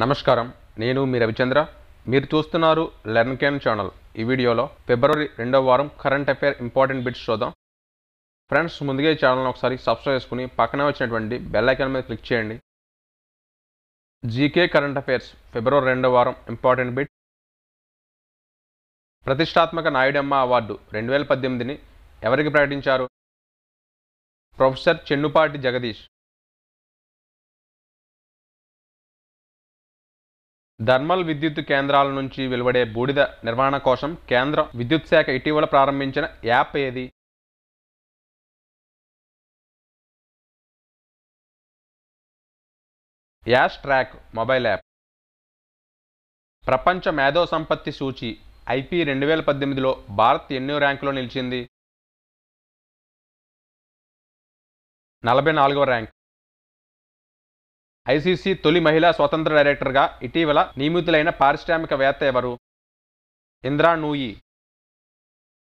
నమస్కారం. నేను మీ రవిచంద్ర. మీరు చూస్తున్నారు లెర్న్ క్యాన్ ఛానల్. ఈ వీడియోలో ఫిబ్రవరి రెండవ వారం కరెంట్ అఫైర్ ఇంపార్టెంట్ బిట్స్ చూద్దాం. ఫ్రెండ్స్ ముందుగా ఈ ఛానల్ని ఒకసారి సబ్స్క్రైబ్ చేసుకుని పక్కనే వచ్చినటువంటి బెల్ ఐకాన్ మీద క్లిక్ చేయండి. జీకే కరెంట్ అఫైర్స్ ఫిబ్రవరి రెండవ వారం ఇంపార్టెంట్ బిట్. ప్రతిష్టాత్మక నాయుడమ్మ అవార్డు రెండు వేల పద్దెనిమిదిని ఎవరికి ప్రకటించారు? ప్రొఫెసర్ చెన్నుపాటి జగదీష్. థర్మల్ విద్యుత్ కేంద్రాల నుంచి వెలువడే బూడిద నిర్వహణ కోసం కేంద్ర విద్యుత్ శాఖ ఇటీవల ప్రారంభించిన యాప్ ఏది? Ash track mobile app. ప్రపంచ మేధో సంపత్తి సూచి ఐపీ రెండు వేల పద్దెనిమిదిలో భారత్ ఎన్నో ర్యాంకులో నిలిచింది? నలభై నాలుగవ ర్యాంక్. ఐసీసీ తొలి మహిళా స్వతంత్ర డైరెక్టర్గా ఇటీవల నియమితులైన పారిశ్రామికవేత్త ఎవరు? ఇంద్రా నూయి.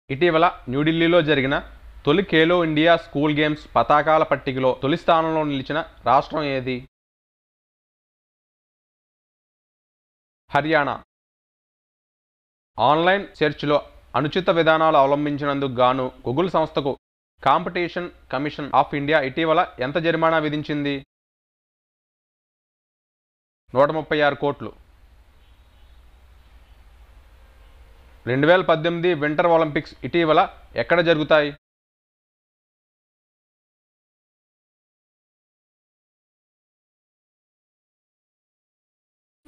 ఇటీవల న్యూఢిల్లీలో జరిగిన తొలి ఖేలో ఇండియా స్కూల్ గేమ్స్ పతాకాల పట్టికలో తొలి స్థానంలో నిలిచిన రాష్ట్రం ఏది? హర్యానా. ఆన్లైన్ సెర్చ్లో అనుచిత విధానాలు అవలంబించినందుకు గాను గూగుల్ సంస్థకు కాంపిటీషన్ కమిషన్ ఆఫ్ ఇండియా ఇటీవల ఎంత జరిమానా విధించింది? నూట ముప్పై ఆరు కోట్లు. రెండు వేల పద్దెనిమిది వింటర్ ఒలింపిక్స్ ఇటీవల ఎక్కడ జరుగుతాయి?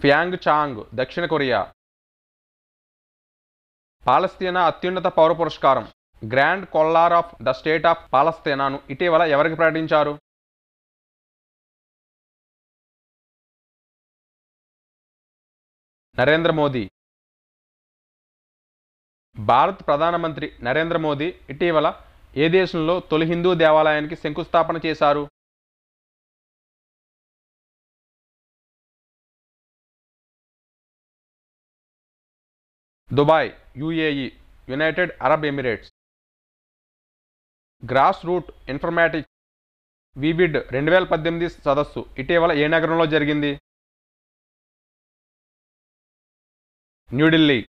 ఫ్యాంగ్ చాంగ్ దక్షిణ కొరియా. పాలస్తీనా అత్యున్నత పౌర పురస్కారం. Grand collar of the state of పాలస్తీనాను ఇటీవల ఎవరికి ప్రకటించారు? నరేంద్ర మోదీ. భారత్ ప్రధానమంత్రి నరేంద్ర మోదీ ఇటీవల ఏ దేశంలో తొలి హిందూ దేవాలయానికి శంకుస్థాపన చేశారు? Dubai UAE united arab emirates. Grass root informatics విబిడ్ రెండు వేల పద్దెనిమిది సదస్సు ఇటీవల ఏ నగరంలో జరిగింది? న్యూఢిల్లీ.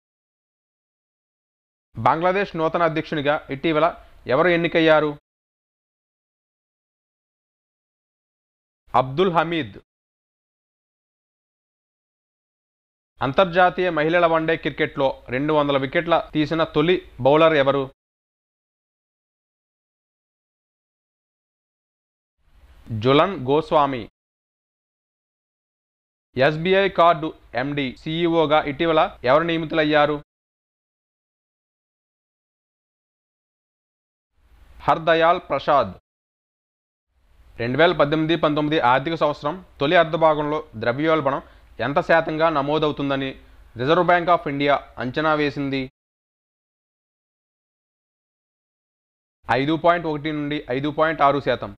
బంగ్లాదేశ్ నూతన అధ్యక్షునిగా ఇటీవల ఎవరు ఎన్నికయ్యారు? అబ్దుల్ హమీద్. అంతర్జాతీయ మహిళల వన్డే క్రికెట్లో రెండు వందల వికెట్ల తీసిన తొలి బౌలర్ ఎవరు? Jhulan Goswami. SBI card MD సీఈఓగా ఇటీవల ఎవరు నియమితులయ్యారు? హర్దయాల్ ప్రసాద్. రెండు వేల పద్దెనిమిది పంతొమ్మిది ఆర్థిక సంవత్సరం తొలి అర్ధభాగంలో ద్రవ్యోల్బణం ఎంత శాతంగా నమోదవుతుందని రిజర్వ్ బ్యాంక్ ఆఫ్ ఇండియా అంచనా వేసింది. ఐదు పాయింట్ ఒకటి నుండి ఐదు పాయింట్ ఆరు శాతం.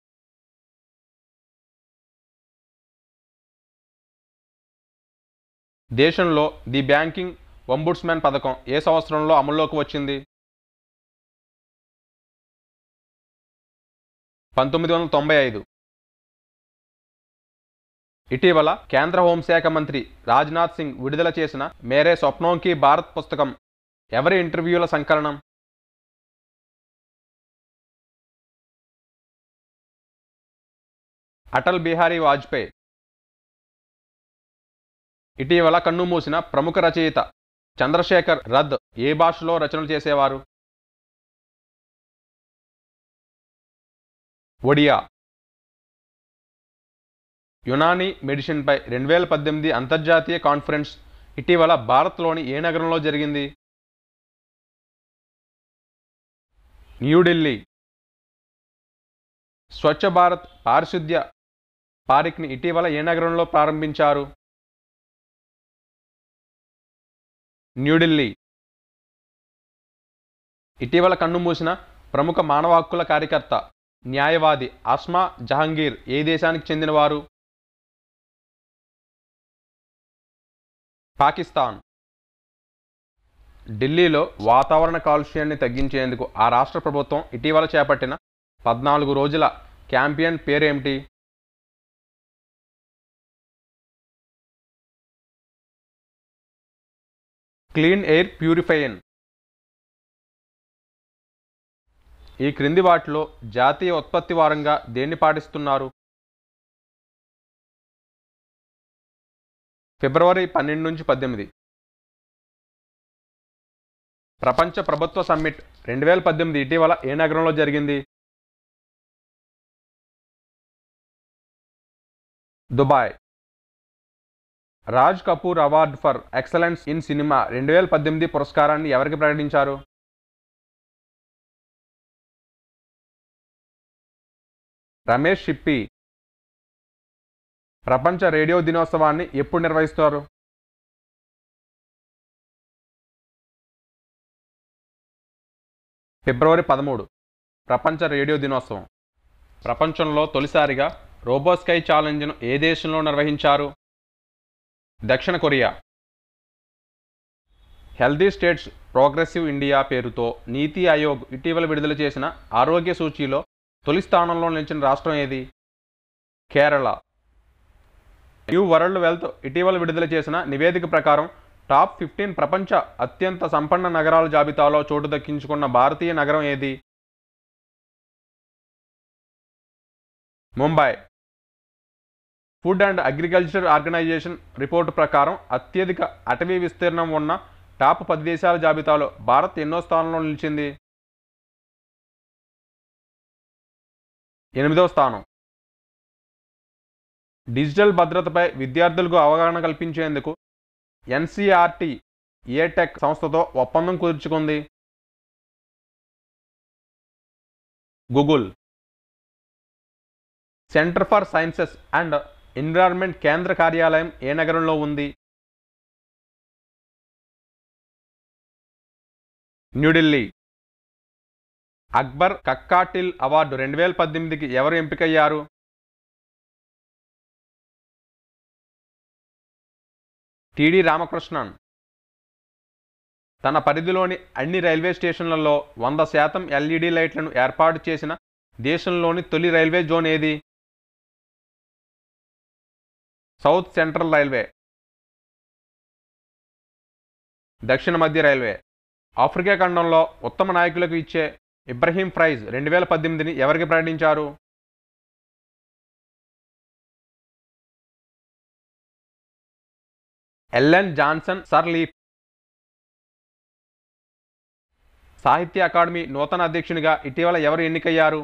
దేశంలో ది బ్యాంకింగ్ ఒంబుడ్స్మెన్ పథకం ఏ సంవత్సరంలో అమల్లోకి వచ్చింది? పంతొమ్మిది వందల తొంభై ఐదు. ఇటీవల కేంద్ర హోంశాఖ మంత్రి రాజ్నాథ్ సింగ్ విడుదల చేసిన మేరే స్వప్నోంకి భారత్ పుస్తకం ఎవరి ఇంటర్వ్యూల సంకలనం? అటల్ బిహారీ వాజ్పేయి. ఇటీవల కన్నుమూసిన ప్రముఖ రచయిత చంద్రశేఖర్ రద్ ఏ భాషలో రచనలు చేసేవారు? ఒడియా. యునానీ మెడిసిన్పై రెండు వేల పద్దెనిమిది అంతర్జాతీయ కాన్ఫరెన్స్ ఇటీవల భారత్లోని ఏ నగరంలో జరిగింది? న్యూఢిల్లీ. స్వచ్ఛ భారత్ పారిశుద్ధ్య పారిక్ని ఇటీవల ఏ నగరంలో ప్రారంభించారు? న్యూఢిల్లీ. ఇటీవల కన్నుమూసిన ప్రముఖ మానవ హక్కుల కార్యకర్త న్యాయవాది ఆస్మా జహంగీర్ ఏ దేశానికి చెందినవారు? పాకిస్తాన్. ఢిల్లీలో వాతావరణ కాలుష్యాన్ని తగ్గించేందుకు ఆ రాష్ట్ర ప్రభుత్వం ఇటీవల చేపట్టిన పద్నాలుగు రోజుల క్యాంపియన్ పేరేమిటి? క్లీన్ ఎయిర్ ప్యూరిఫైయన్ ఈ క్రింది వాటిలో జాతీయ ఉత్పత్తి వారంగా దేన్ని పాటిస్తున్నారు? ఫిబ్రవరి పన్నెండు నుంచి పద్దెనిమిది. ప్రపంచ ప్రభుత్వ సమ్మిట్ రెండు వేల పద్దెనిమిది ఇటీవల ఏ నగరంలో జరిగింది? Dubai. Raj Kapoor award for excellence in cinema రెండు వేల పద్దెనిమిది పురస్కారాన్ని ఎవరికి ప్రకటించారు? రమేష్ షిప్పి. ప్రపంచ రేడియో దినోత్సవాన్ని ఎప్పుడు నిర్వహిస్తారు? ఫిబ్రవరి పదమూడు. ప్రపంచ రేడియో దినోత్సవం. ప్రపంచంలో తొలిసారిగా రోబోస్కై ఛాలెంజ్ను ఏ దేశంలో నిర్వహించారు? దక్షిణ Korea. Healthy states progressive India పేరుతో నీతి ఆయోగ్ ఇటీవల విడుదల చేసిన ఆరోగ్య సూచీలో తొలి స్థానంలో నిలిచిన రాష్ట్రం ఏది? కేరళ. న్యూ వరల్డ్ వెల్త్ ఇటీవల విడుదల చేసిన నివేదిక ప్రకారం టాప్ ఫిఫ్టీన్ ప్రపంచ అత్యంత సంపన్న నగరాల జాబితాలో చోటు దక్కించుకున్న భారతీయ నగరం ఏది? Mumbai. Food and agriculture organization report ప్రకారం అత్యధిక అటవీ విస్తీర్ణం ఉన్న టాప్ పది దేశాల జాబితాలో భారత్ ఎన్నో స్థానంలో నిలిచింది. ఎనిమిదవ స్థానం. డిజిటల్ భద్రతపై విద్యార్థులకు అవగాహన కల్పించేందుకు ఎన్సీఆర్టీ ఏటెక్ సంస్థతో ఒప్పందం కుదుర్చుకుంది. Google. Centre for sciences and environment కేంద్ర కార్యాలయం ఏ నగరంలో ఉంది? న్యూఢిల్లీ. అక్బర్ కక్కాటిల్ అవార్డు రెండు వేల పద్దెనిమిదికి ఎవరు ఎంపికయ్యారు? టిడి రామకృష్ణన్. తన పరిధిలోని అన్ని రైల్వే స్టేషన్లలో వంద శాతం ఎల్ఈడి లైట్లను ఏర్పాటు చేసిన దేశంలోని తొలి రైల్వే జోన్ ఏది? సౌత్ సెంట్రల్ రైల్వే దక్షిణ మధ్య రైల్వే. ఆఫ్రికా ఖండంలో ఉత్తమ నాయకులకు ఇచ్చే ఇబ్రహీం ప్రైజ్ రెండు వేల పద్దెనిమిదిని ఎవరికి ప్రకటించారు? ఎల్ఎన్ జాన్సన్ సర్లీప్ సాహిత్య అకాడమీ నూతన అధ్యక్షునిగా ఇటీవల ఎవరు ఎన్నికయ్యారు?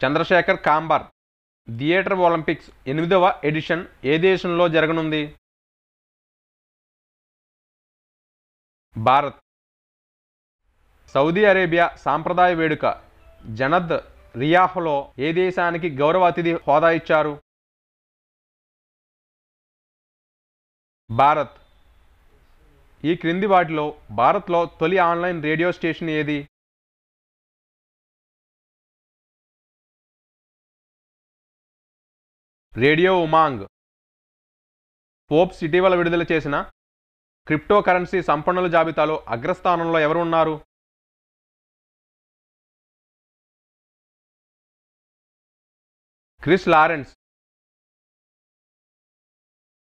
చంద్రశేఖర్ కాంబర్ థియేటర్ ఒలింపిక్స్ ఎనిమిదవ ఎడిషన్ ఏ దేశంలో జరగనుంది? భారత్. సౌదీ అరేబియా సాంప్రదాయ వేడుక. జనద్ రియాహ్లో ఏ దేశానికి గౌరవ అతిథి హోదా ఇచ్చారు? భారత్. ఈ క్రింది వాటిలో భారత్లో తొలి ఆన్లైన్ రేడియో స్టేషన్ ఏది? రేడియో ఉమాంగ్. పోప్స్ ఇటీవల విడుదల చేసిన క్రిప్టో కరెన్సీ సంపన్నుల జాబితాలో అగ్రస్థానంలో ఎవరు ఉన్నారు? Chris Lawrence.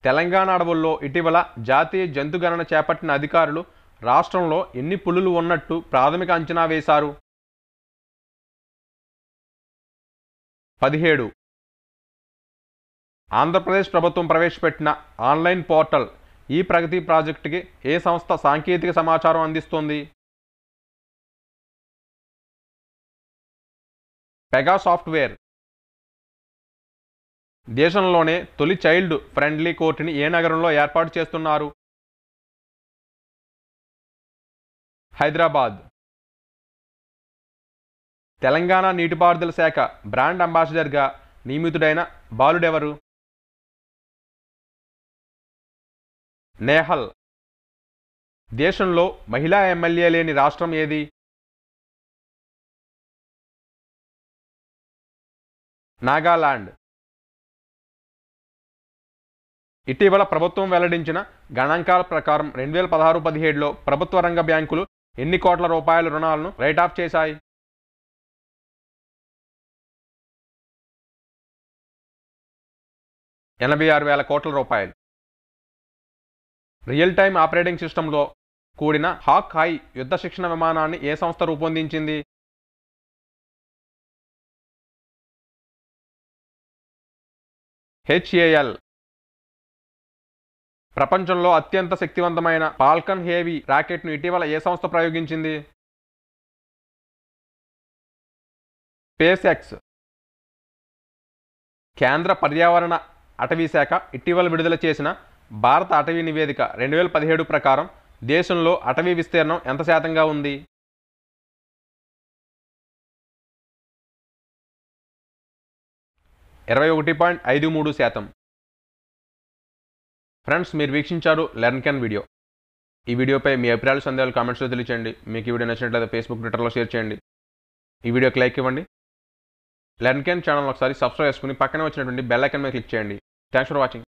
తెలంగాణ అడవుల్లో ఇటీవల జాతీయ జంతుగణన చేపట్టిన అధికారులు రాష్ట్రంలో ఎన్ని పులులు ఉన్నట్టు ప్రాథమిక అంచనా వేశారు? పదిహేడు. ఆంధ్రప్రదేశ్ ప్రభుత్వం ప్రవేశపెట్టిన ఆన్లైన్ పోర్టల్ ఈ ప్రగతి ప్రాజెక్టుకి ఏ సంస్థ సాంకేతిక సమాచారం అందిస్తోంది? Pega software. దేశంలోనే తొలి చైల్డ్ ఫ్రెండ్లీ కోర్టుని ఏ నగరంలో ఏర్పాటు చేస్తున్నారు? హైదరాబాద్. తెలంగాణ నీటిపారుదల శాఖ బ్రాండ్ అంబాసిడర్గా నియమితుడైన బాలుడెవరు? నేహల్. దేశంలో మహిళా ఎమ్మెల్యే లేని రాష్ట్రం ఏది? నాగాలాండ్. ఇటీవల ప్రభుత్వం వెల్లడించిన గణాంకాల ప్రకారం రెండు వేల పదహారు పదిహేడులో ప్రభుత్వ రంగ బ్యాంకులు ఎన్ని కోట్ల రూపాయల రుణాలను రైట్ ఆఫ్ చేశాయి? ఎనభై ఆరు వేల కోట్ల రూపాయలు. రియల్ టైమ్ ఆపరేటింగ్ సిస్టంలో కూడిన హాక్ హై యుద్ధ శిక్షణ విమానాన్ని ఏ సంస్థ రూపొందించింది? హెచ్ఏఎల్. ప్రపంచంలో అత్యంత శక్తివంతమైన పాల్కన్ హేవీ రాకెట్ను ఇటీవల ఏ సంస్థ ప్రయోగించింది? స్పేస్ ఎక్స్ కేంద్ర పర్యావరణ అటవీ శాఖ ఇటీవల విడుదల చేసిన భారత అటవీ నివేదిక రెండు వేల పదిహేడు ప్రకారం దేశంలో అటవీ విస్తీర్ణం ఎంత శాతంగా ఉంది? ఇరవై ఒకటి పాయింట్ ఐదు మూడు శాతం. ఫ్రెండ్స్ మీరు వీక్షించారు లెర్న్ కెన్ వీడియో. ఈ వీడియోపై మీ అభిప్రాయాలు సందేహాలు కామెంట్స్లో తెలియచేయండి. మీకు ఈ వీడియో నచ్చినట్లయితే ఫేస్బుక్ ట్విట్టర్లో షేర్ చేయండి. ఈ వీడియోకి లైక్ ఇవ్వండి. లెర్న్ కెన్ ఛానల్ ఒకసారి సబ్స్క్రైబ్ చేసుకుని పక్కనే వచ్చినటువంటి బెల్ ఐకన్ మీద క్లిక్ చేయండి. Thanks for watching.